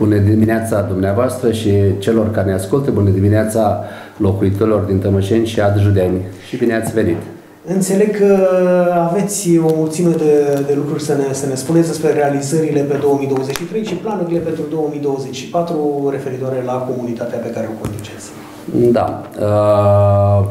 Bună dimineața dumneavoastră și celor care ne ascultă, bună dimineața locuitorilor din Tămășeni și Adjudeni și bine ați venit! Înțeleg că aveți o mulțime de, de lucruri să ne, să ne spuneți despre realizările pe 2023 și planurile pentru 2024 referitoare la comunitatea pe care o conduceți. Da. Uh,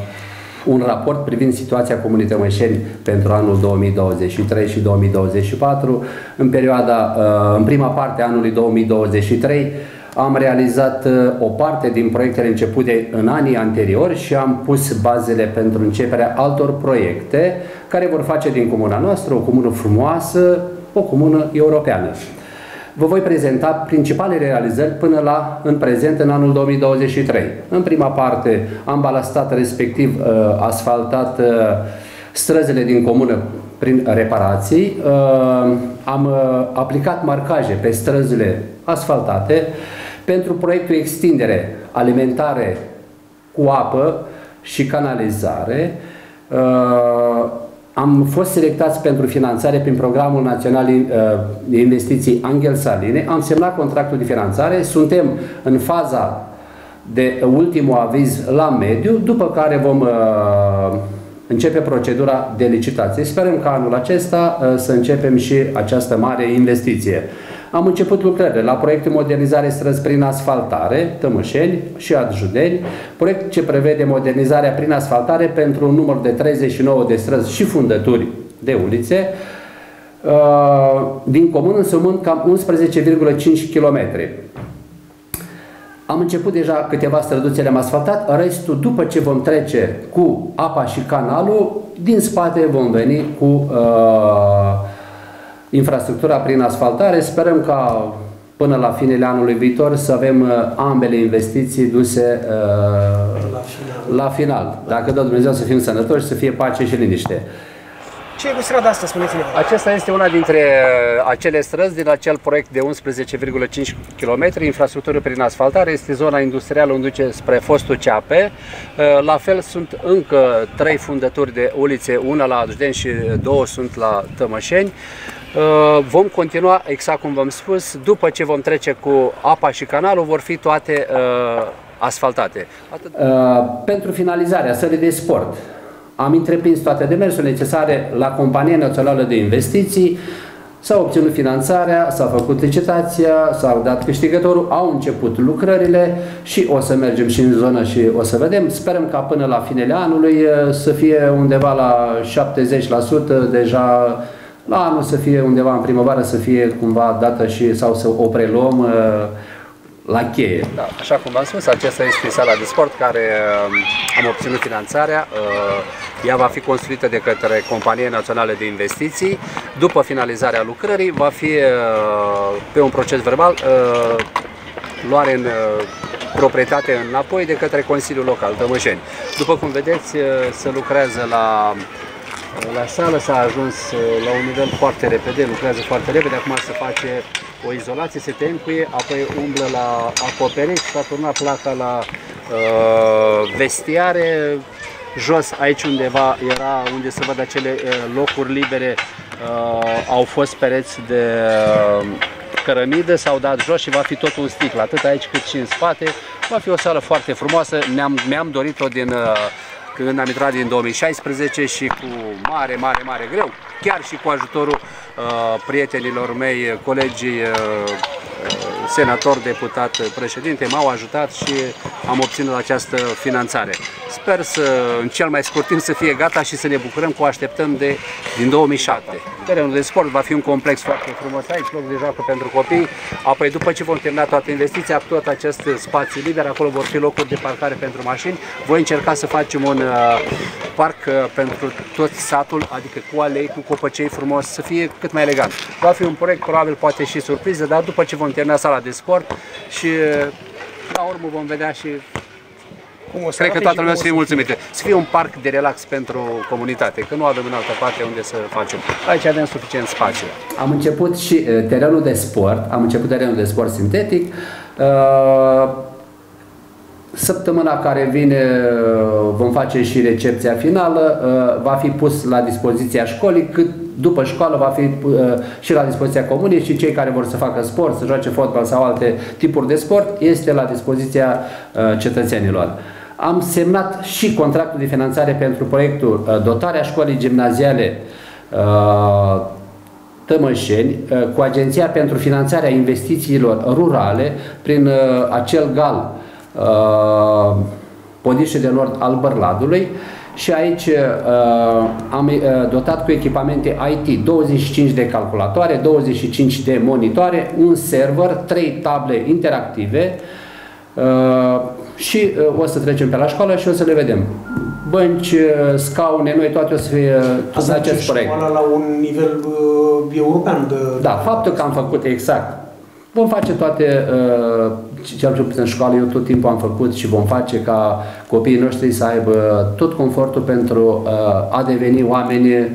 un raport privind situația Comunității Mășeni pentru anul 2023 și 2024. În perioada, uh, în prima parte a anului 2023, am realizat uh, o parte din proiectele începute în anii anteriori și am pus bazele pentru începerea altor proiecte care vor face din comuna noastră o comună frumoasă, o comună europeană. Vă voi prezenta principalele realizări până la în prezent în anul 2023. În prima parte am balastat respectiv uh, asfaltat uh, străzile din comună prin reparații, am aplicat marcaje pe străzile asfaltate, pentru proiectul extindere alimentare cu apă și canalizare. Uh, am fost selectați pentru finanțare prin Programul Național uh, de Investiții Angel Saline. Am semnat contractul de finanțare. Suntem în faza de ultimul aviz la mediu, după care vom uh, începe procedura de licitație. Sperăm ca anul acesta să începem și această mare investiție. Am început lucrările la proiectul modernizare străzi prin asfaltare, Tămășeni și Adjudeni, proiect ce prevede modernizarea prin asfaltare pentru un număr de 39 de străzi și fundături de ulițe, uh, din comun însumând cam 11,5 km. Am început deja câteva străduțe, le-am asfaltat, restul după ce vom trece cu apa și canalul, din spate vom veni cu uh, infrastructura prin asfaltare. Sperăm ca până la finele anului viitor să avem uh, ambele investiții duse uh, la, final. la final. Dacă dă Dumnezeu să fim sănătoși, să fie pace și liniște. Ce e cu strada asta, spuneți-ne? Acesta este una dintre uh, acele străzi din acel proiect de 11,5 km, infrastructură prin asfaltare, este zona industrială unde duce spre fostul Ceape. La fel sunt încă trei fundături de ulițe, una la Adjuden și două sunt la Tămășeni. Uh, vom continua, exact cum v-am spus, după ce vom trece cu apa și canalul, vor fi toate uh, asfaltate. Atât... Uh, pentru finalizarea sării de sport, am întreprins toate demersurile necesare la Compania Națională de Investiții, S-a obținut finanțarea, s-a făcut licitația, s-a dat câștigătorul, au început lucrările și o să mergem și în zonă și o să vedem. Sperăm ca până la finele anului uh, să fie undeva la 70% deja la anul să fie undeva în primăvară, să fie cumva dată și sau să o preluăm uh, la cheie. Da, așa cum v-am spus, acesta este sala de sport care uh, am obținut finanțarea. Uh, ea va fi construită de către Compania Națională de Investiții. După finalizarea lucrării, va fi pe un proces verbal luare în proprietate înapoi de către Consiliul Local Tămășeni. După cum vedeți, se lucrează la la sală s-a ajuns uh, la un nivel foarte repede, lucrează foarte repede, acum se face o izolație, se tencuie, apoi umblă la acoperiș, s-a turnat placa la uh, vestiare, jos aici undeva era unde se văd acele uh, locuri libere, uh, au fost pereți de uh, cărămidă, s-au dat jos și va fi tot un sticlă, atât aici cât și în spate. Va fi o sală foarte frumoasă, mi-am dorit-o din uh, când am intrat din 2016 și cu mare, mare, mare greu, chiar și cu ajutorul uh, prietenilor mei, colegii uh, uh senator, deputat, președinte, m-au ajutat și am obținut această finanțare. Sper să, în cel mai scurt timp, să fie gata și să ne bucurăm cu așteptăm de din 2007. Terenul de sport va fi un complex foarte frumos aici, loc de joacă pentru copii. Apoi, după ce vom termina toată investiția, tot acest spațiu liber, acolo vor fi locuri de parcare pentru mașini. Voi încerca să facem un uh, parc uh, pentru tot satul, adică cu alei, cu copăcei frumos, să fie cât mai elegant. Va fi un proiect, probabil, poate și surpriză, dar după ce vom termina sala de sport și la urmă vom vedea și cum o să Cred că toată lumea să fie mulțumită. Să fie un parc de relax pentru comunitate, că nu avem în altă parte unde să facem. Aici avem suficient spațiu. Am început și uh, terenul de sport, am început terenul de sport sintetic. Uh, săptămâna care vine uh, vom face și recepția finală, va fi pus la dispoziția școlii cât după școală va fi și la dispoziția comunei și cei care vor să facă sport, să joace fotbal sau alte tipuri de sport, este la dispoziția cetățenilor. Am semnat și contractul de finanțare pentru proiectul Dotarea școlii gimnaziale Tămășeni cu Agenția pentru Finanțarea Investițiilor Rurale prin acel GAL Podișe de Nord al Bărladului și aici uh, am uh, dotat cu echipamente IT 25 de calculatoare, 25 de monitoare, un server, 3 table interactive uh, și uh, o să trecem pe la școală și o să le vedem. Bănci, uh, scaune, noi toate o să fie tot acest proiect. la un nivel uh, european de... Da, faptul că am făcut exact Vom face toate, uh, cel puțin în școală, eu tot timpul am făcut și vom face ca copiii noștri să aibă tot confortul pentru uh, a deveni oameni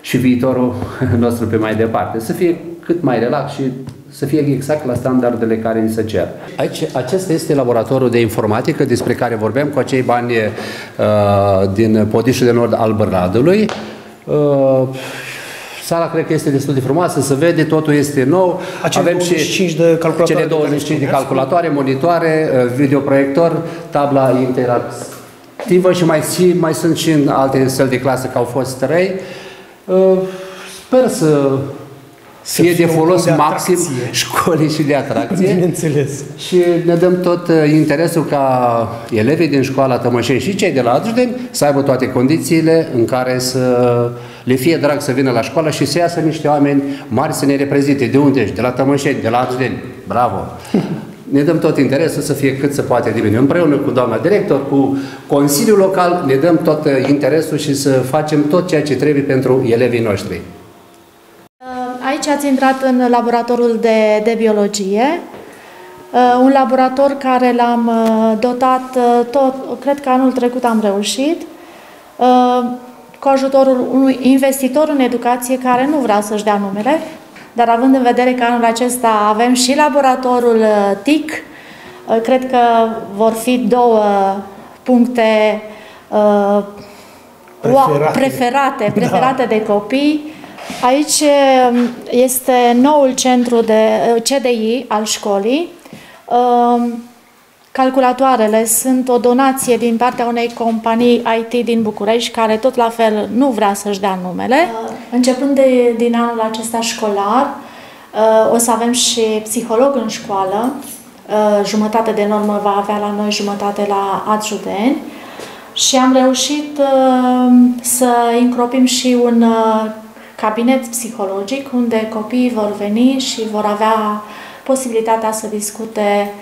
și viitorul nostru pe mai departe. Să fie cât mai relax și să fie exact la standardele care ni se cer. Aici, acesta este laboratorul de informatică despre care vorbeam cu acei bani uh, din Podișul de Nord al Bărladului. Uh, Sala cred că este destul de frumoasă, se vede, totul este nou. Acele Avem 25 și de calculatoare. Cele 25 de calculatoare, monitoare, uh, videoproiector, tabla interactivă și mai, mai sunt și în alte săli de clasă, că au fost trei. Uh, sper să să fie de folos de maxim școlii și de atracție. Bineînțeles. Și ne dăm tot uh, interesul ca elevii din școala Tămășeni și cei de la Adjudeni să aibă toate condițiile în care să le fie drag să vină la școală și să iasă niște oameni mari să ne reprezinte. De unde ești? De la Tămășeni, de la Adjudeni. Bravo! ne dăm tot interesul să fie cât se poate de bine. Împreună cu doamna director, cu Consiliul Local, ne dăm tot uh, interesul și să facem tot ceea ce trebuie pentru elevii noștri. Aici ați intrat în laboratorul de, de biologie, uh, un laborator care l-am uh, dotat uh, tot, cred că anul trecut am reușit, cu ajutorul unui investitor în educație care nu vrea să-și dea numele, dar având în vedere că anul acesta avem și laboratorul TIC, cred că vor fi două puncte preferate, preferate, preferate da. de copii Aici um, este noul centru de uh, CDI al școlii. Um, calculatoarele sunt o donație din partea unei companii IT din București, care tot la fel nu vrea să-și dea numele. Uh, începând de, din anul acesta școlar, uh, o să avem și psiholog în școală, jumătate de normă va avea la noi, jumătate la adjudeni. Și am reușit să încropim și un cabinet psihologic unde copiii vor veni și vor avea posibilitatea să discute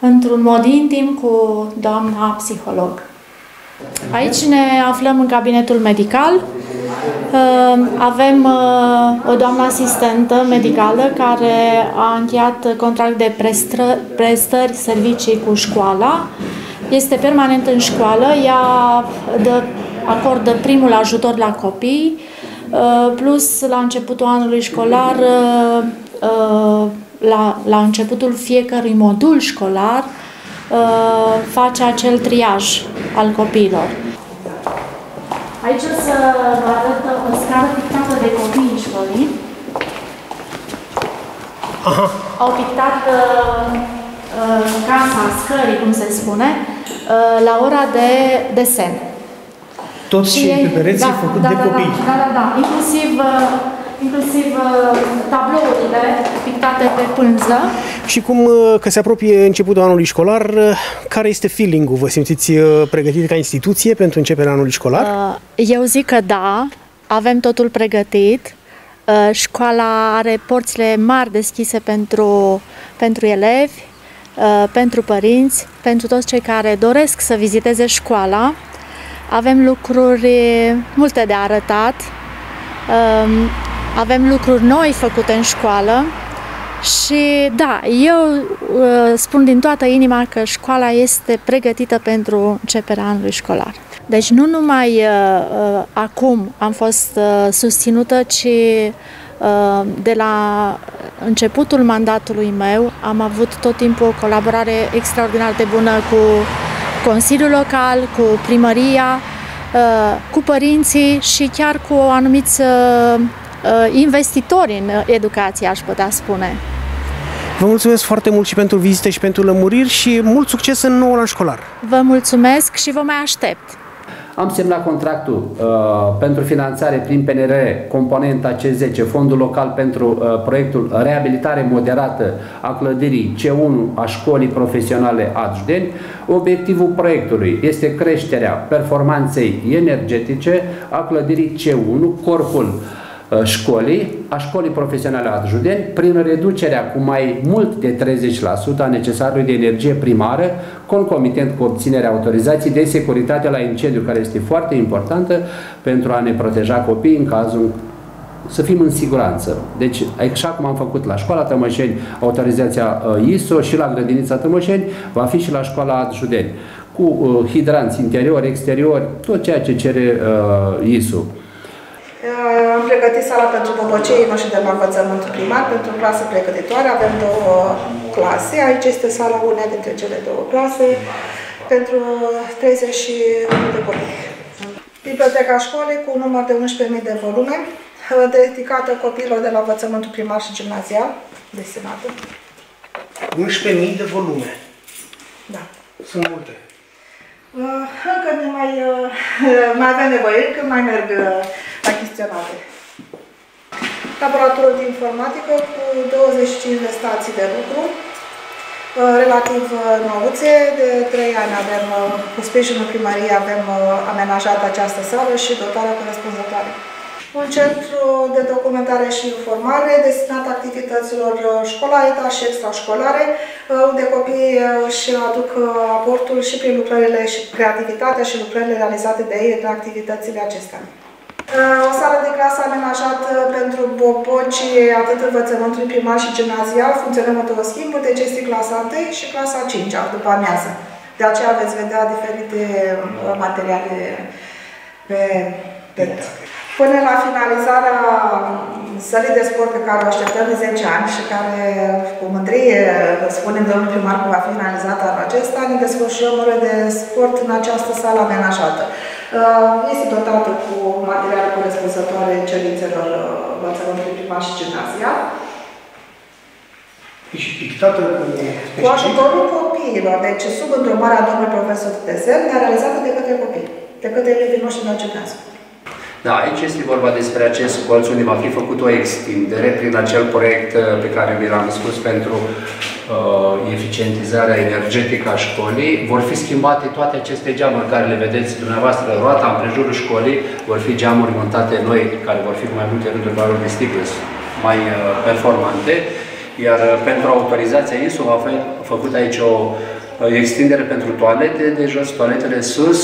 într-un mod intim cu doamna psiholog. Aici ne aflăm în cabinetul medical. Uh, avem uh, o doamnă asistentă medicală care a încheiat contract de prestări servicii cu școala. Este permanent în școală, ea dă, acordă primul ajutor la copii, Uh, plus la începutul anului școlar, uh, uh, la, la începutul fiecărui modul școlar, face acel triaj al copiilor. Aici o să vă arăt o scară pictată de copiii școlii. Aha. Au pictat uh, casa scării, cum se spune, uh, la ora de desen. Tot și pe pereți da, făcut da, de da, copii. Da, da, da. Inclusiv, uh, inclusiv uh, tablourile pictate pe pânză. Și cum uh, că se apropie începutul anului școlar, care este feeling-ul? Vă simțiți pregătit ca instituție pentru începerea anului școlar? Eu zic că da, avem totul pregătit. Școala are porțile mari deschise pentru, pentru elevi, pentru părinți, pentru toți cei care doresc să viziteze școala avem lucruri multe de arătat, um, avem lucruri noi făcute în școală și da, eu uh, spun din toată inima că școala este pregătită pentru începerea anului școlar. Deci nu numai uh, uh, acum am fost susținută, ci de la începutul mandatului meu am avut tot timpul o colaborare extraordinar de bună cu Consiliul Local, cu primăria, uh, cu părinții și chiar cu anumiți uh, investitori în educație, aș putea spune. Vă mulțumesc foarte mult și pentru vizite și pentru lămuriri și mult succes în noul an școlar. Vă mulțumesc și vă mai aștept. Am semnat contractul uh, pentru finanțare prin PNR, componenta C10, Fondul Local pentru uh, proiectul Reabilitare Moderată a clădirii C1 a Școlii Profesionale Adjudeni. Obiectivul proiectului este creșterea performanței energetice a clădirii C1, corpul uh, Uh, școlii, a școlii profesionale adjudeni, prin reducerea cu mai mult de 30% a necesarului de energie primară, concomitent cu obținerea autorizației de securitate la incendiu, care este foarte importantă pentru a ne proteja copiii în cazul să fim în siguranță. Deci, așa cum am făcut la școala Tămășeni, autorizația uh, ISO și la grădinița Tămășeni, va fi și la școala Adjudeni, cu uh, hidranți interior, exterior, tot ceea ce cere uh, ISO. Uh, am pregătit sala pentru bobocei noștri de la învățământ primar, pentru clasă pregătitoare. Avem două clase. Aici este sala una dintre cele două clase pentru 31 de copii. Biblioteca școlii cu un număr de 11.000 de volume, uh, dedicată copiilor de la învățământul primar și gimnazial, destinată. 11.000 de volume. Da. Sunt multe. Uh, încă ne mai, mai avem nevoie, încă mai merg achiziționate. Laboratorul de informatică cu 25 de stații de lucru, uh, relativ uh, nouțe. De 3 ani avem, uh, cu sprijinul primăriei, avem amenajat această sală și dotarea corespunzătoare. Un centru de documentare și informare destinat activităților școlare, dar și extrașcolare, unde copiii își aduc aportul și prin lucrările și creativitatea și lucrările realizate de ei în activitățile acestea. Uh, o sală de clasă amenajată pentru boboci, atât învățământului primar și gimnazial, funcționăm în două schimburi, deci este clasa 1 și clasa 5 după amiază. De aceea veți vedea diferite uh, materiale pe, pe Până la finalizarea sălii de sport pe care o așteptăm de 10 ani și care cu mândrie spunem domnul primar că va fi finalizată anul acesta, ne desfășurăm ore de sport în această sală amenajată. Uh, este dotată cu materiale corespunzătoare cerințelor uh, învățământului primar și gimnazia. Și pictată cu... Cu ajutorul copiilor, deci sub îndrumarea domnului profesor de desen, dar realizată de către copii, de către elevii noștri de gimnaziu. Da, aici este vorba despre acest colț unde va fi făcut o extindere prin acel proiect uh, pe care vi l-am spus pentru uh, eficientizarea energetică a școlii. Vor fi schimbate toate aceste geamuri care le vedeți dumneavoastră, roata împrejurul școlii, vor fi geamuri montate noi, care vor fi cu mai multe rânduri valori de sticlă mai uh, performante. Iar uh, pentru autorizația ISO a făcut aici o uh, extindere pentru toalete de jos, toaletele sus,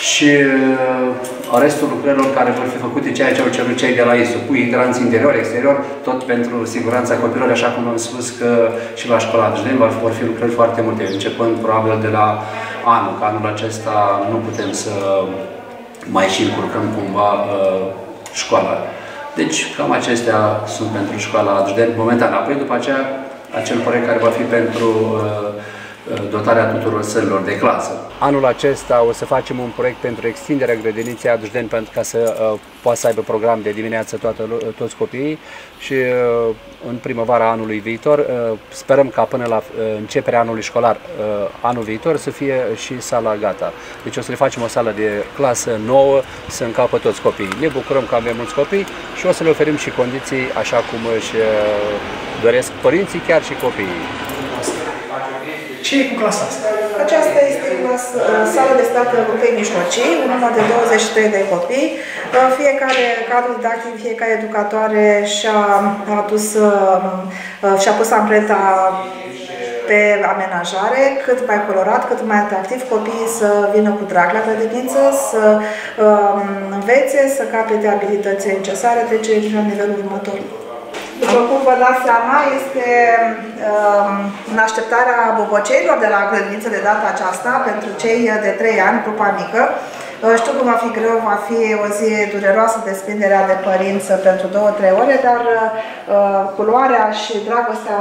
și uh, restul lucrărilor care vor fi făcute, ceea ce au cerut cei de la ISU, cu hidranți interior, exterior, tot pentru siguranța copilor, așa cum am spus că și la școala Dăjden vor fi lucrări foarte multe, începând probabil de la anul, că anul acesta nu putem să mai și încurcăm cumva uh, școala. Deci, cam acestea sunt pentru școala Dăjden momentan. Apoi, după aceea, acel proiect care va fi pentru uh, dotarea tuturor sălilor de clasă. Anul acesta o să facem un proiect pentru extinderea grădiniței Adușden pentru ca să uh, poată să aibă program de dimineață toată, toți copiii și uh, în primăvara anului viitor uh, sperăm ca până la uh, începerea anului școlar uh, anul viitor să fie și sala gata. Deci o să le facem o sală de clasă nouă să încapă toți copiii. Ne bucurăm că avem mulți copii și o să le oferim și condiții așa cum își uh, doresc părinții, chiar și copiii. Ce e cu clasa asta? Aceasta este clasă, sală de stat europei mijlocii, un număr de 23 de copii. Fiecare cadru didactic, fiecare educatoare și-a adus, și-a pus amprenta pe amenajare, cât mai colorat, cât mai atractiv, copiii să vină cu drag la grădiniță, să um, învețe, să capete abilitățile necesare, trece la nivelul următor. După cum vă dați seama, este uh, în așteptarea boboceilor de la grădiniță de data aceasta, pentru cei de 3 ani, grupa mică. Uh, știu că va fi greu, va fi o zi dureroasă desprinderea de părinți pentru 2-3 ore, dar uh, culoarea și dragostea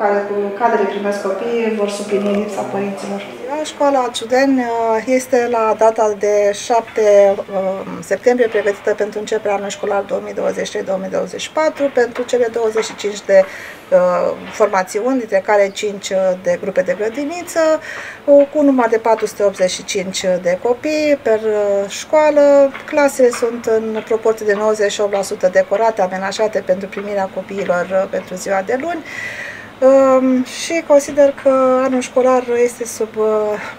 care, cu care le primesc copiii vor suplini lipsa părinților. Ziua! Școala Ciuden uh, este la data de 7 uh, septembrie pregătită pentru începerea anului școlar 2023-2024 pentru cele 25 de uh, formațiuni, dintre care 5 de grupe de grădiniță, cu număr de 485 de copii per școală. Clasele sunt în proporție de 98% decorate, amenajate pentru primirea copiilor pentru ziua de luni. Um, și consider că anul școlar este sub uh,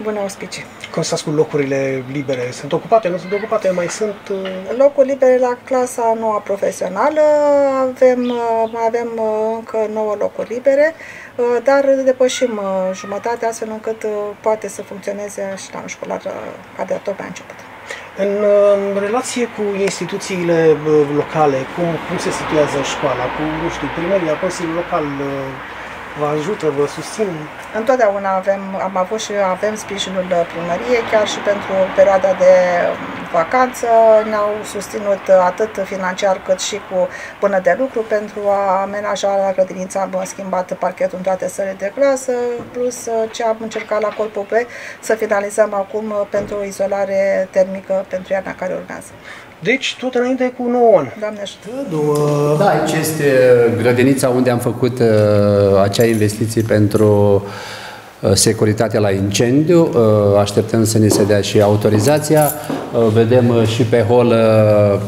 bune auspicii. Cum s-a spus locurile libere? Sunt ocupate? Nu sunt ocupate? Mai sunt? Uh... Locuri libere la clasa noua profesională. Avem, uh, mai avem uh, încă 9 locuri libere, uh, dar depășim uh, jumătate astfel încât uh, poate să funcționeze și la anul școlar uh, ca de tot mai început. În, în relație cu instituțiile uh, locale, cum, cum se situează școala? Cu, nu știu, primaria, Consiliul Local, uh, vă ajută, vă susțin? Întotdeauna avem, am avut și avem sprijinul primăriei, chiar și pentru perioada de vacanță ne-au susținut atât financiar cât și cu până de lucru pentru a amenaja la grădinița, am schimbat parchetul în toate sările de clasă, plus ce am încercat la Corpul B să finalizăm acum pentru izolare termică pentru iarna care urmează. Deci, tot înainte cu 9 ani. Doamne ajută! Da, aici este grădinița unde am făcut uh, acea investiție pentru uh, securitate la incendiu. Uh, așteptăm să ne se dea și autorizația. Uh, vedem uh, și pe hol uh,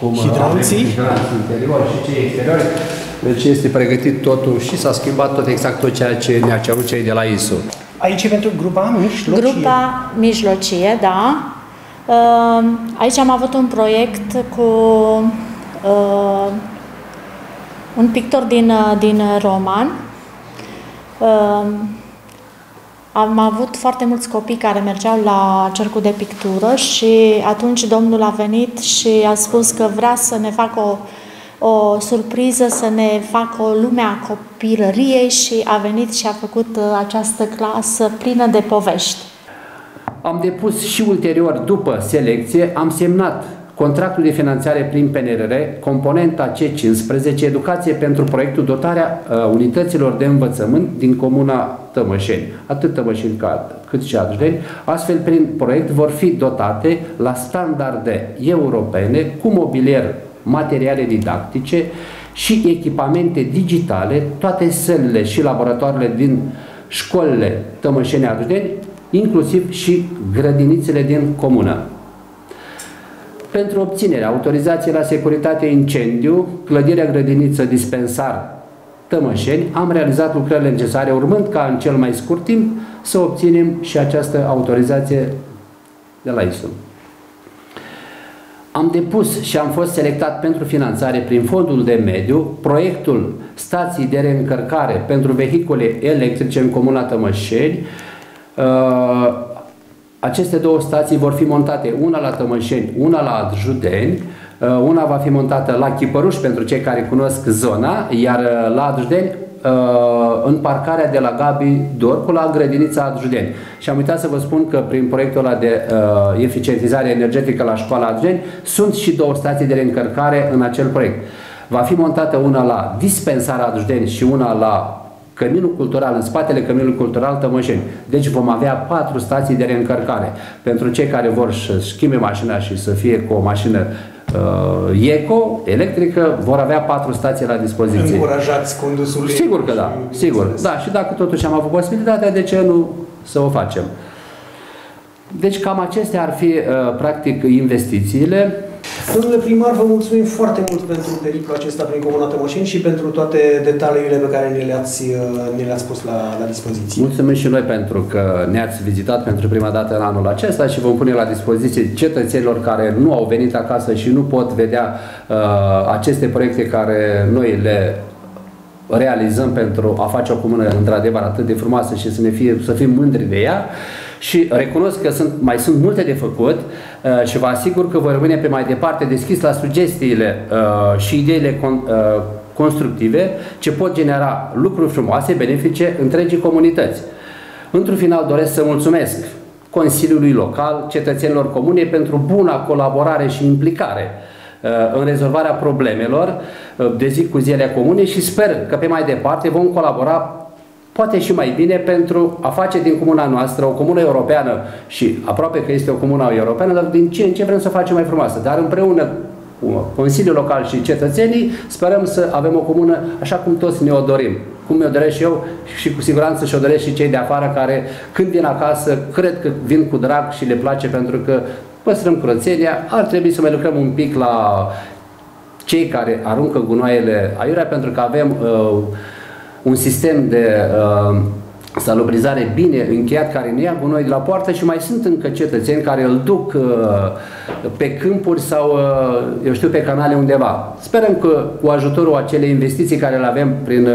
cum Hidranții. avem hidranți interior și cei exteriori. Deci este pregătit totul și s-a schimbat tot exact tot ceea ce ne-a cerut cei de la ISO. Aici e pentru grupa mijlocie. Grupa mijlocie, da. Uh, Aici am avut un proiect cu uh, un pictor din, uh, din Roman. Uh, Am avut foarte mulți copii care mergeau la cercul de pictură și atunci domnul a venit și a spus că vrea să ne facă o, o surpriză, să ne facă o lume a copilăriei și a venit și a făcut uh, această clasă plină de povești. Am depus și ulterior, după selecție, am semnat contractul de finanțare prin PNRR, componenta C15, educație pentru proiectul dotarea uh, unităților de învățământ din comuna Tămășeni, atât Tămășeni ca, cât și Adjudeni. Astfel, prin proiect vor fi dotate la standarde europene cu mobilier, materiale didactice și echipamente digitale, toate sălile și laboratoarele din școlile Tămășeni Adjudeni, inclusiv și grădinițele din comună. Pentru obținerea autorizației la securitate incendiu, clădirea grădiniță dispensar Tămășeni, am realizat lucrările necesare, urmând ca în cel mai scurt timp să obținem și această autorizație de la ISUM. Am depus și am fost selectat pentru finanțare prin fondul de mediu proiectul stații de reîncărcare pentru vehicule electrice în comuna Tămășeni, Uh, aceste două stații vor fi montate, una la Tămășeni, una la Adjudeni, uh, una va fi montată la Chipăruș pentru cei care cunosc zona, iar uh, la Adjudeni în parcarea de la Gabi Dorcu la grădinița Adjudeni. Și am uitat să vă spun că prin proiectul ăla de uh, eficientizare energetică la școala Adjudeni sunt și două stații de reîncărcare în acel proiect. Va fi montată una la dispensarea Adjudeni și una la Căminul cultural, în spatele Căminului cultural Tămășeni. Deci vom avea patru stații de reîncărcare. Pentru cei care vor să schimbe mașina și să fie cu o mașină uh, eco, electrică, vor avea patru stații la dispoziție. Încurajați condusul. Sigur că da, sigur. Da, și dacă totuși am avut posibilitatea, de ce nu să o facem? Deci cam acestea ar fi, uh, practic, investițiile. Domnule primar, vă mulțumim foarte mult pentru periplul acesta prin Comuna Tămășeni și pentru toate detaliile pe care ne le-ați, ne le-ați pus la, la dispoziție. Mulțumim și noi pentru că ne-ați vizitat pentru prima dată în anul acesta și vom pune la dispoziție cetățenilor care nu au venit acasă și nu pot vedea uh, aceste proiecte care noi le realizăm pentru a face o comună într-adevăr atât de frumoasă și să ne fie, să fim mândri de ea și recunosc că sunt, mai sunt multe de făcut uh, și vă asigur că voi rămâne pe mai departe deschis la sugestiile uh, și ideile con, uh, constructive ce pot genera lucruri frumoase, benefice întregii comunități. Într-un final doresc să mulțumesc Consiliului Local, cetățenilor comune pentru buna colaborare și implicare uh, în rezolvarea problemelor uh, de zi cu zi ale comune și sper că pe mai departe vom colabora poate și mai bine pentru a face din comuna noastră o comună europeană și aproape că este o comună europeană, dar din ce în ce vrem să o facem mai frumoasă. Dar împreună cu Consiliul Local și cetățenii sperăm să avem o comună așa cum toți ne-o dorim. Cum mi-o doresc și eu și cu siguranță și-o doresc și cei de afară care când vin acasă cred că vin cu drag și le place pentru că păstrăm curățenia. Ar trebui să mai lucrăm un pic la cei care aruncă gunoaiele aiurea pentru că avem uh, un sistem de uh, salubrizare bine încheiat care ne ia gunoi de la poartă și mai sunt încă cetățeni care îl duc uh, pe câmpuri sau, uh, eu știu, pe canale undeva. Sperăm că cu ajutorul acelei investiții care le avem prin uh,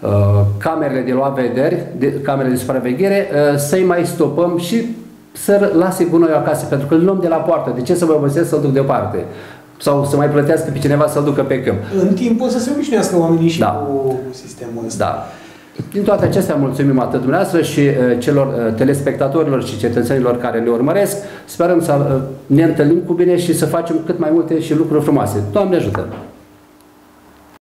uh camerele de luat vederi, de, camerele de supraveghere, uh, să-i mai stopăm și să lase gunoiul acasă, pentru că îl luăm de la poartă. De ce să vă obosesc să-l duc deoparte? Sau să mai plătească pe cineva să-l ducă pe câmp. În timp o să se obișnuiască oamenii și da. cu sistemul ăsta. Da. Din toate acestea, mulțumim atât dumneavoastră și uh, celor uh, telespectatorilor și cetățenilor care ne urmăresc. Sperăm să uh, ne întâlnim cu bine și să facem cât mai multe și lucruri frumoase. Doamne ajută!